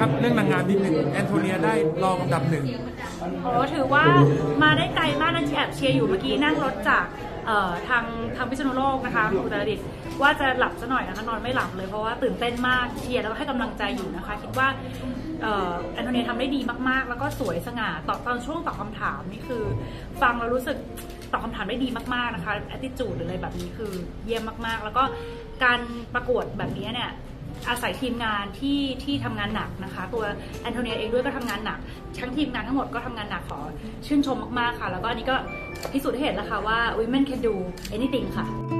นิดนึงแอนโทเนียได้รองอันดับหนึ่งโอ้ถือว่ามาได้ไกลมากนะที่แอบเชียร์อยู่เมื่อกี้นั่งรถจากเอ่อทางทางพิษณุโลกนะคะอุตรดิตถ์ว่าจะหลับซะหน่อยนะคะนอนไม่หลับเลยเพราะว่าตื่นเต้นมากเชียร์แล้วก็ให้กำลังใจอยู่นะคะ คิดว่าเอ่อแอนโทเนียทำได้ดีมากๆ แล้วก็สวยสง่าตอบตอนช่วงตอบคำถามนี่คือ ฟังแล้วรู้สึกตอบคำถามได้ดีมากๆนะคะ attitude หรืออะไรแบบนี้คือเยี่ยมมากๆ แล้วก็การประกวดแบบนี้เนี่ย อาศัยทีมงานที่ที่ทำงานหนักนะคะ ตัวแอนโทเนียเองด้วยก็ทำงานหนัก ทั้งทีมงานทั้งหมดก็ทำงานหนักขอชื่นชมมากๆค่ะ แล้วก็อันนี้ก็พิสูจน์ให้เห็นแล้วค่ะว่า women can do anything ค่ะ